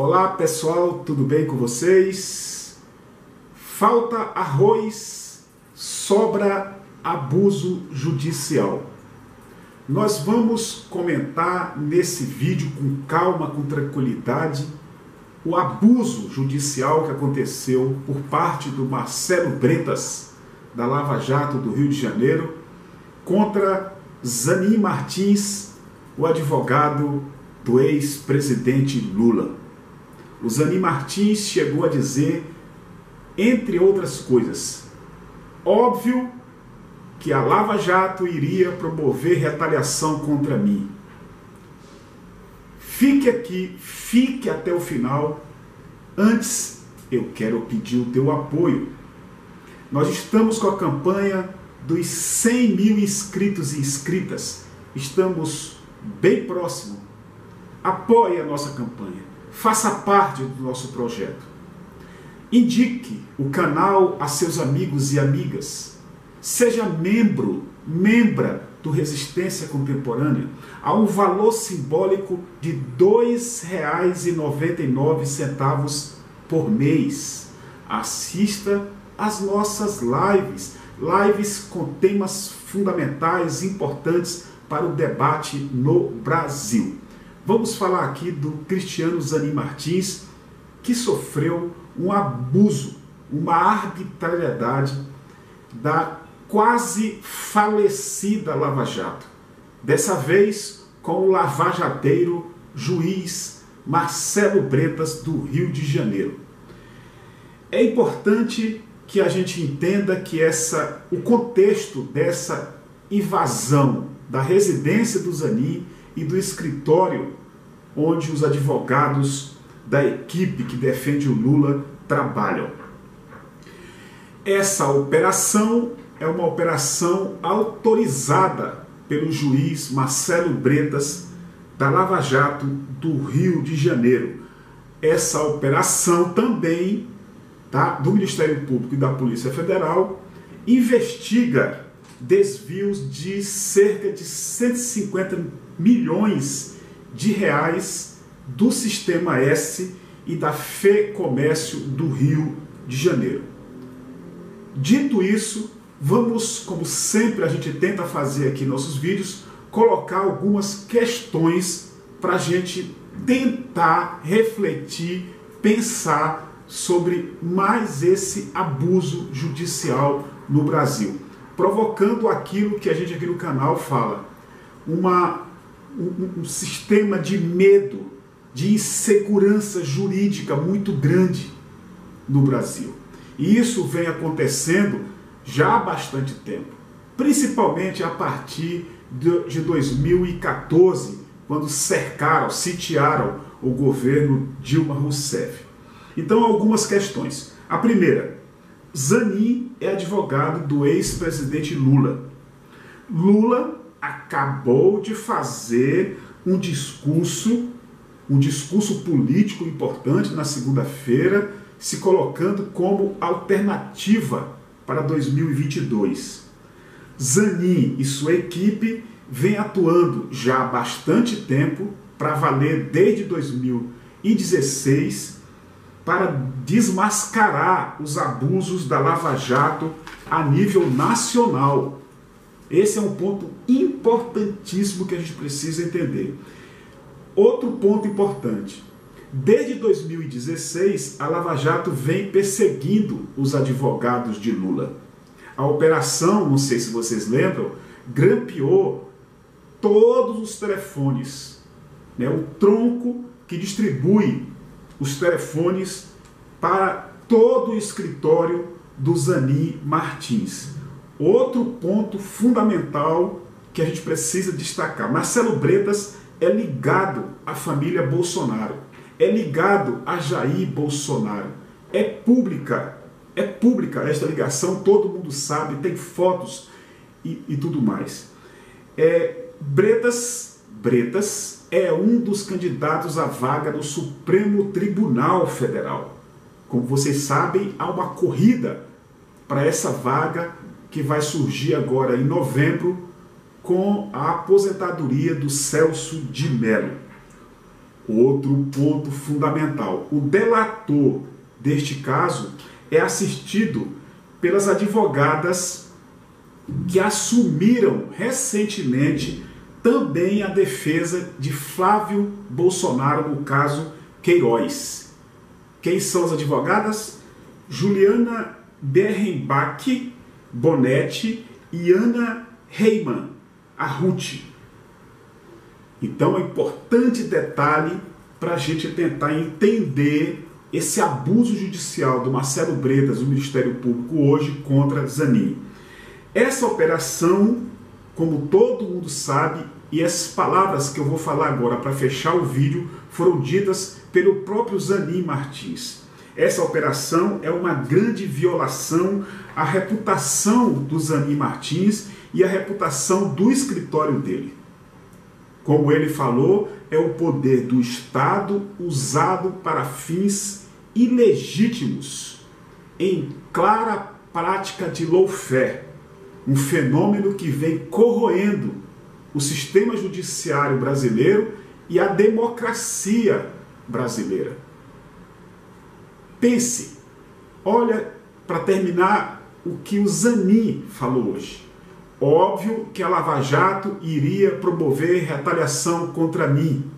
Olá pessoal, tudo bem com vocês? Falta arroz, sobra abuso judicial. Nós vamos comentar nesse vídeo com calma, com tranquilidade, o abuso judicial que aconteceu por parte do Marcelo Bretas, da Lava Jato do Rio de Janeiro, contra Zanin Martins, o advogado do ex-presidente Lula. O Zanin Martins chegou a dizer, entre outras coisas, óbvio que a Lava Jato iria promover retaliação contra mim. Fique aqui, fique até o final. Antes, eu quero pedir o teu apoio. Nós estamos com a campanha dos 100 mil inscritos e inscritas. Estamos bem próximo. Apoie a nossa campanha. Faça parte do nosso projeto. Indique o canal a seus amigos e amigas. Seja membro, membra do Resistência Contemporânea a um valor simbólico de R$ 2,99 por mês. Assista às nossas lives, lives com temas fundamentais, importantes para o debate no Brasil. Vamos falar aqui do Cristiano Zanin Martins, que sofreu um abuso, uma arbitrariedade da quase falecida Lava Jato. Dessa vez com o lavajateiro juiz Marcelo Bretas do Rio de Janeiro. É importante que a gente entenda que essa, o contexto dessa invasão da residência do Zanin e do escritório onde os advogados da equipe que defende o Lula trabalham. Essa operação é uma operação autorizada pelo juiz Marcelo Bretas da Lava Jato do Rio de Janeiro. Essa operação também tá, do Ministério Público e da Polícia Federal investiga desvios de cerca de 150 milhões de reais do Sistema S e da Fê Comércio do Rio de Janeiro. Dito isso, vamos, como sempre a gente tenta fazer aqui nossos vídeos, colocar algumas questões para a gente tentar refletir, pensar sobre mais esse abuso judicial no Brasil, provocando aquilo que a gente aqui no canal fala, uma, um, um sistema de medo, de insegurança jurídica muito grande no Brasil. E isso vem acontecendo já há bastante tempo, principalmente a partir de 2014, quando cercaram, sitiaram o governo Dilma Rousseff. Então, algumas questões. A primeira, Zanin é advogado do ex-presidente Lula. Lula acabou de fazer um discurso, um discurso político importante na segunda-feira, se colocando como alternativa para 2022. Zanin e sua equipe vêm atuando já há bastante tempo para valer desde 2016 para desmascarar os abusos da Lava Jato a nível nacional. Esse é um ponto importantíssimo que a gente precisa entender. Outro ponto importante. Desde 2016, a Lava Jato vem perseguindo os advogados de Lula. A operação, não sei se vocês lembram, grampeou todos os telefones, né, o tronco que distribui os telefones para todo o escritório do Zani Martins. Outro ponto fundamental que a gente precisa destacar: Marcelo Bretas é ligado à família Bolsonaro é ligado a Jair Bolsonaro. É pública, é pública esta ligação, todo mundo sabe, tem fotos e, e tudo mais. É, Bretas, Bretas é um dos candidatos à vaga do Supremo Tribunal Federal. Como vocês sabem, há uma corrida para essa vaga que vai surgir agora em novembro com a aposentadoria do Celso de Mello. Outro ponto fundamental: o delator deste caso é assistido pelas advogadas que assumiram recentemente também a defesa de Flávio Bolsonaro no caso Queiroz. Quem são as advogadas? Juliana Berrenbach Bonetti e Ana Reimann, a Ruth. Então, é um importante detalhe para a gente tentar entender esse abuso judicial do Marcelo Bretas, do Ministério Público, hoje contra Zanin. Essa operação, como todo mundo sabe, e as palavras que eu vou falar agora para fechar o vídeo foram ditas pelo próprio Zanin Martins. Essa operação é uma grande violação à reputação do Zanin Martins e à reputação do escritório dele. Como ele falou, é o poder do Estado usado para fins ilegítimos, em clara prática de lawfare, um fenômeno que vem corroendo o sistema judiciário brasileiro e a democracia brasileira. Pense, olha para terminar o que o Zanin falou hoje. Óbvio que a Lava Jato iria promover retaliação contra mim.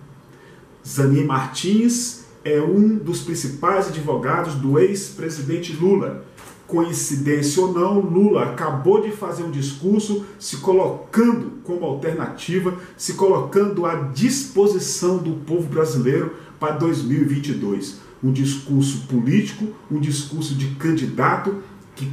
Zanin Martins é um dos principais advogados do ex-presidente Lula coincidência ou não, Lula acabou de fazer um discurso se colocando como alternativa, se colocando à disposição do povo brasileiro para 2022. Um discurso político, um discurso de candidato que,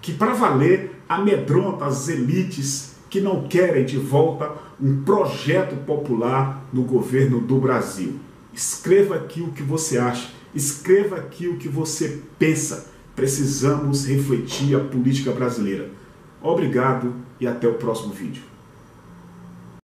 que para valer, amedronta as elites que não querem de volta um projeto popular no governo do Brasil. Escreva aqui o que você acha, escreva aqui o que você pensa Precisamos refletir a política brasileira. Obrigado e até o próximo vídeo.